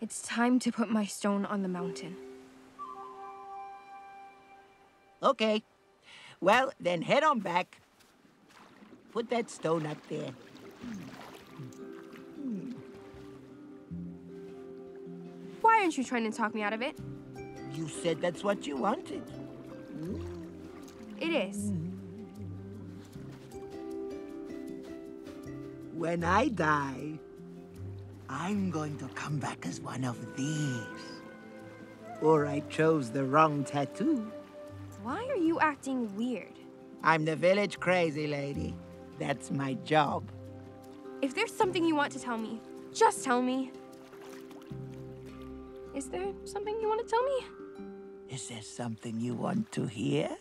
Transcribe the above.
It's time to put my stone on the mountain. Okay. Well, then head on back. Put that stone up there. Why aren't you trying to talk me out of it? You said that's what you wanted. It is. When I die, I'm going to come back as one of these. Or I chose the wrong tattoo. Why are you acting weird? I'm the village crazy lady. That's my job. If there's something you want to tell me, just tell me. Is there something you want to tell me? Is there something you want to hear?